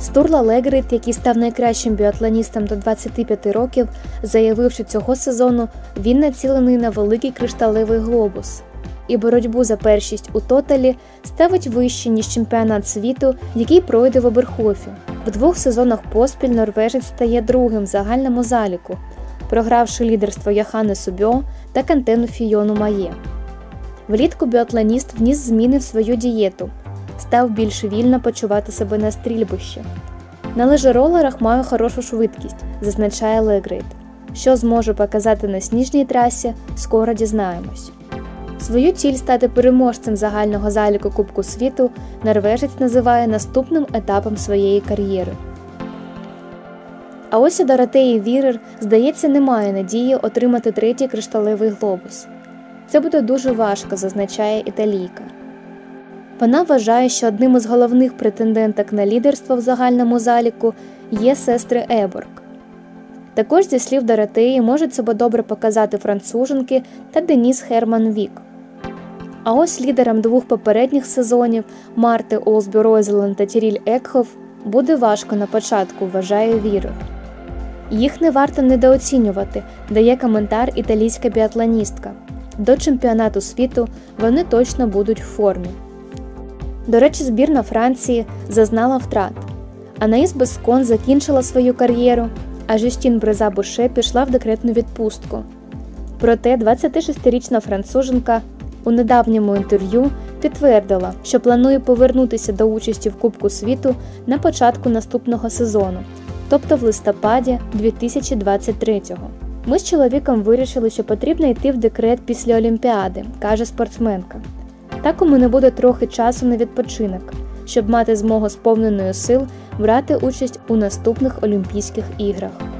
Стурла Легрит, який став найкращим біатлоністом до 25 років, заявив, що цього сезону він націлений на великий кришталевий глобус. І боротьбу за першість у тоталі ставить вище, ніж чемпіонат світу, який пройде в Оберхофі. В двох сезонах поспіль норвежець стає другим в загальному заліку, програвши лідерство Яханесу Бьо та Кантену Фійону Має. Влітку біатлоніст вніс зміни в свою дієту, став більш вільно почувати себе на стрільбищі. На лижоролерах маю хорошу швидкість, зазначає Легрейд. Що зможу показати на сніжній трасі, скоро дізнаємось. Свою ціль стати переможцем загального заліку Кубку світу норвежець називає наступним етапом своєї кар'єри. А ось у Доротеї Вірер, здається, немає надії отримати третій кришталевий глобус. Це буде дуже важко, зазначає італійка. Вона вважає, що одним із головних претенденток на лідерство в загальному заліку є сестри Еборг. Також, зі слів Доротеї, можуть себе добре показати француженки та Деніс Херман Вік. А ось лідерам двох попередніх сезонів Марти Олсбю Ройзелен та Тіріль Екхов буде важко на початку, вважає Вірер. Їх не варто недооцінювати, дає коментар італійська біатлоністка. До чемпіонату світу вони точно будуть в формі. До речі, збірна Франції зазнала втрат. Анаїс Бескон закінчила свою кар'єру, а Жюстін Бреза Буше пішла в декретну відпустку. Проте 26-річна француженка у недавньому інтерв'ю підтвердила, що планує повернутися до участі в Кубку світу на початку наступного сезону, тобто в листопаді 2023-го. Ми з чоловіком вирішили, що потрібно йти в декрет після Олімпіади, каже спортсменка. Так у мене буде трохи часу на відпочинок, щоб мати змогу сповненою сил брати участь у наступних Олімпійських іграх.